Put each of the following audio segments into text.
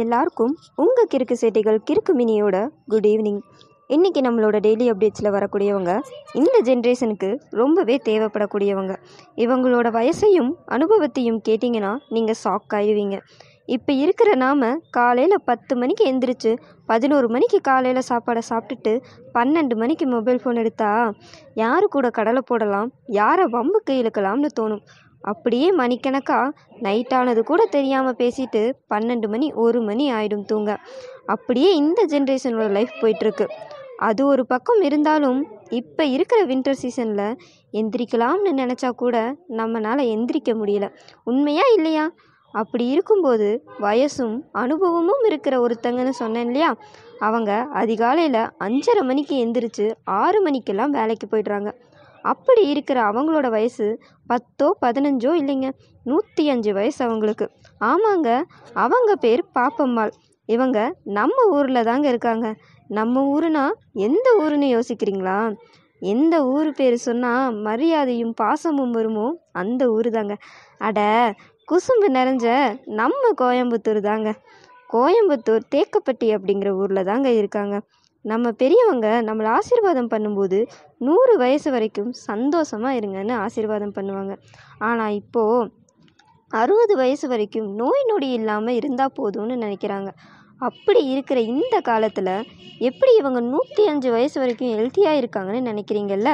எல்லாருக்கும் உங்கள் கிறுக்கு சேட்டைகள் கிறுக்கு மினியோட குட் ஈவினிங் இன்றைக்கி நம்மளோட டெய்லி அப்டேட்ஸில் வரக்கூடியவங்க இந்த ஜென்ரேஷனுக்கு ரொம்பவே தேவைப்படக்கூடியவங்க. இவங்களோட வயசையும் அனுபவத்தையும் கேட்டிங்கன்னா நீங்கள் ஷாக் ஆயிடுவீங்க. இப்போ இருக்கிற நாம் காலையில் பத்து மணிக்கு எந்திரிச்சு பதினோரு மணிக்கு காலையில் சாப்பாடை சாப்பிட்டுட்டு பன்னெண்டு மணிக்கு மொபைல் ஃபோன் எடுத்தா யாரு கூட கடலை போடலாம் யாரை வம்புக்கு இழுக்கலாம்னு தோணும். அப்படியே மணிக்கணக்கா. நைட்டானது கூட தெரியாமல் பேசிட்டு பன்னெண்டு மணி ஒரு மணி ஆயிடும் தூங்க. அப்படியே இந்த ஜென்ரேஷனோட லைஃப் போயிட்டுருக்கு. அது ஒரு பக்கம் இருந்தாலும் இப்போ இருக்கிற வின்டர் சீசனில் எந்திரிக்கலாம்னு நினச்சா கூட நம்மளால் எந்திரிக்க முடியல. உண்மையா இல்லையா? அப்படி இருக்கும்போது வயசும் அனுபவமும் இருக்கிற ஒருத்தங்கன்னு சொன்னேன் இல்லையா? அவங்க அதிகாலையில் அஞ்சரை மணிக்கு எந்திரிச்சு ஆறு மணிக்கெல்லாம் வேலைக்கு போயிடுறாங்க. அப்படி இருக்கிற அவங்களோட வயசு பத்தோ பதினஞ்சோ இல்லைங்க நூற்றி அஞ்சு வயசு அவங்களுக்கு. ஆமாங்க அவங்க பேர் பாப்பம்மாள். இவங்க நம்ம ஊரில் தாங்க இருக்காங்க. நம்ம ஊருனா எந்த ஊருன்னு யோசிக்கிறீங்களா? எந்த ஊர் பேர் சொன்னால் மரியாதையும் பாசமும் வருமோ அந்த ஊர் தாங்க அட குசும்பு நிறைஞ்ச நம்ம கோயம்புத்தூர் தாங்க. கோயம்புத்தூர் தேக்கப்பட்டி அப்படிங்கிற ஊரில் தாங்க இருக்காங்க. நம்ம பெரியவங்க நம்மளை ஆசீர்வாதம் பண்ணும்போது நூறு வயசு வரைக்கும் சந்தோஷமாக இருங்கன்னு ஆசீர்வாதம் பண்ணுவாங்க. ஆனால் இப்போது அறுபது வயசு வரைக்கும் நோய் நொடி இல்லாமல் இருந்தால் போதும்னு நினைக்கிறாங்க. அப்படி இருக்கிற இந்த காலத்தில் எப்படி இவங்க நூற்றி அஞ்சு வயசு வரைக்கும் ஹெல்த்தியாக இருக்காங்கன்னு நினைக்கிறீங்கல்ல?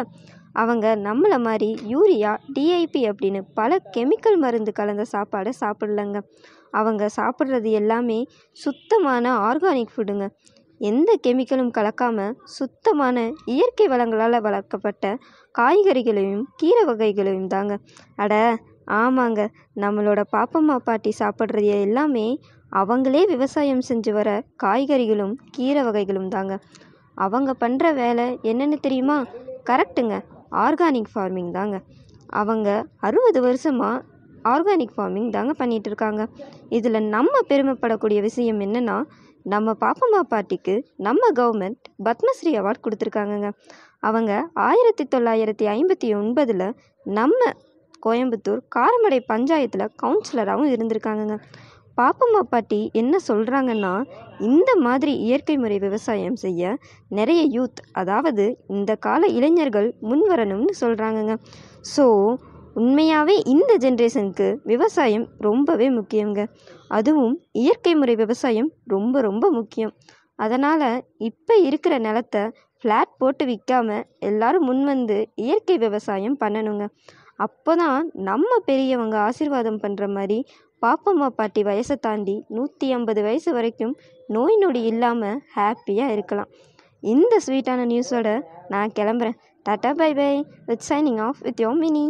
அவங்க நம்மளை மாதிரி யூரியா டிஐபி அப்படின்னு பல கெமிக்கல் மருந்து கலந்த சாப்பாடை சாப்பிடலங்க. அவங்க சாப்பிட்றது எல்லாமே சுத்தமான ஆர்கானிக் ஃபுட்டுங்க. எந்த கெமிக்கலும் கலக்காமல் சுத்தமான இயற்கை வளங்களால் வளர்க்கப்பட்ட காய்கறிகளையும் கீரை வகைகளையும் தாங்க. அட ஆமாங்க. நம்மளோட பாப்பம்மா பாட்டி சாப்பிட்றது எல்லாமே அவங்களே விவசாயம் செஞ்சு வர காய்கறிகளும் கீரை வகைகளும் தாங்க. அவங்க பண்ணுற வேலை என்னென்னு தெரியுமா? கரெக்டுங்க ஆர்கானிக் ஃபார்மிங் தாங்க. அவங்க அறுபது வருஷமாக ஆர்கானிக் ஃபார்மிங் தாங்க பண்ணிகிட்டு இருக்காங்க. இதில் நம்ம பெருமைப்படக்கூடிய விஷயம் என்னென்னா நம்ம பாப்பம்மா பாட்டிக்கு நம்ம கவர்மெண்ட் பத்மஸ்ரீ அவார்ட் கொடுத்துருக்காங்கங்க. அவங்க ஆயிரத்தி தொள்ளாயிரத்தி ஐம்பத்தி ஒன்பதில் நம்ம கோயம்புத்தூர் காரமடை பஞ்சாயத்தில் கவுன்சிலராகவும் இருந்திருக்காங்கங்க. பாப்பம்மா பாட்டி என்ன சொல்கிறாங்கன்னா இந்த மாதிரி இயற்கை முறை விவசாயம் செய்ய நிறைய யூத் அதாவது இந்த கால இளைஞர்கள் முன்வரணும்னு சொல்கிறாங்கங்க ஸோ உண்மையாகவே இந்த ஜென்ரேஷனுக்கு விவசாயம் ரொம்பவே முக்கியங்க அதுவும் இயற்கை முறை விவசாயம் ரொம்ப ரொம்ப முக்கியம். அதனால் இப்போ இருக்கிற நிலத்த ஃப்ளாட் போட்டு விற்காம எல்லாரும் முன் வந்து இயற்கை விவசாயம் பண்ணணுங்க. அப்போ தான் நம்ம பெரியவங்க ஆசீர்வாதம் பண்ணுற மாதிரி பாப்பம்மா பாட்டி வயசை தாண்டி நூற்றி ஐம்பது வயசு வரைக்கும் நோய் நொடி இல்லாமல் ஹாப்பியாக இருக்கலாம். இந்த ஸ்வீட்டான நியூஸோட நான் கிளம்புறேன். Tata bye bye. With signing off with yo mini